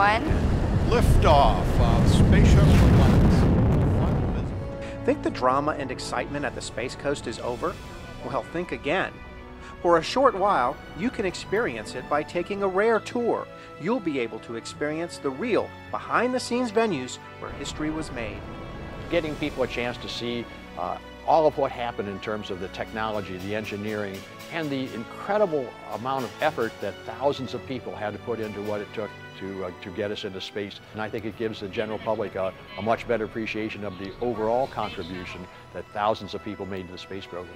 one. Liftoff of Space Shuttle Atlantis. Think the drama and excitement at the Space Coast is over? Well, think again. For a short while, you can experience it by taking a rare tour. You'll be able to experience the real, behind the scenes venues where history was made. Getting people a chance to see uh, all of what happened in terms of the technology, the engineering, and the incredible amount of effort that thousands of people had to put into what it took to, uh, to get us into space. And I think it gives the general public a, a much better appreciation of the overall contribution that thousands of people made to the space program.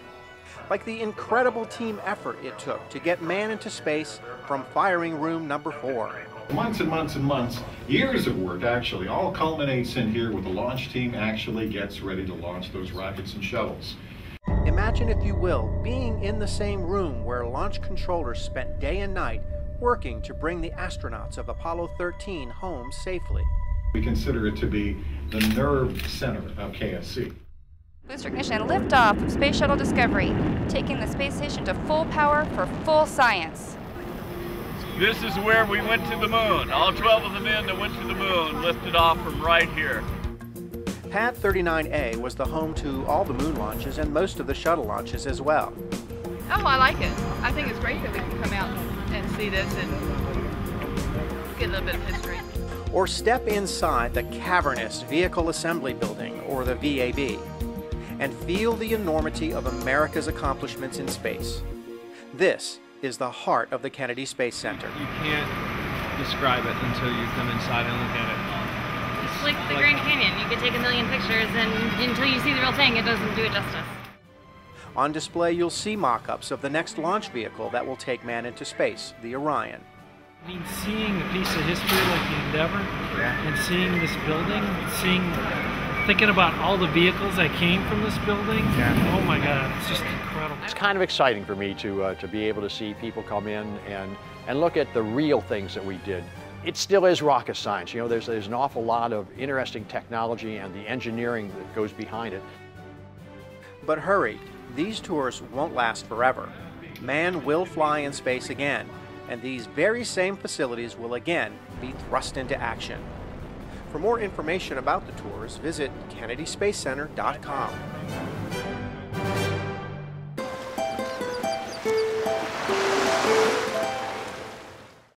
Like the incredible team effort it took to get man into space from firing room number four. Months and months and months, years of work actually, all culminates in here where the launch team actually gets ready to launch those rockets and shuttles. Imagine, if you will, being in the same room where launch controllers spent day and night working to bring the astronauts of Apollo 13 home safely. We consider it to be the nerve center of KSC. Booster ignition liftoff of Space Shuttle Discovery, taking the space station to full power for full science. This is where we went to the moon. All 12 of the men that went to the moon lifted off from right here. Pad 39A was the home to all the moon launches and most of the shuttle launches as well. Oh, I like it. I think it's great that we can come out and see this and get a little bit of history. Or step inside the cavernous Vehicle Assembly Building, or the VAB, and feel the enormity of America's accomplishments in space. This is the heart of the Kennedy Space Center. You can't describe it until you come inside and look at it. It's like the Grand Canyon. You could take a million pictures, and until you see the real thing, it doesn't do it justice. On display, you'll see mock ups of the next launch vehicle that will take man into space, the Orion. I mean, seeing a piece of history like the Endeavour and seeing this building, seeing, thinking about all the vehicles that came from this building, yeah. oh my God, it's just incredible. It's kind of exciting for me to, uh, to be able to see people come in and, and look at the real things that we did. It still is rocket science. You know, there's, there's an awful lot of interesting technology and the engineering that goes behind it. But hurry, these tours won't last forever. Man will fly in space again, and these very same facilities will again be thrust into action. For more information about the tours, visit kennedyspacecenter.com.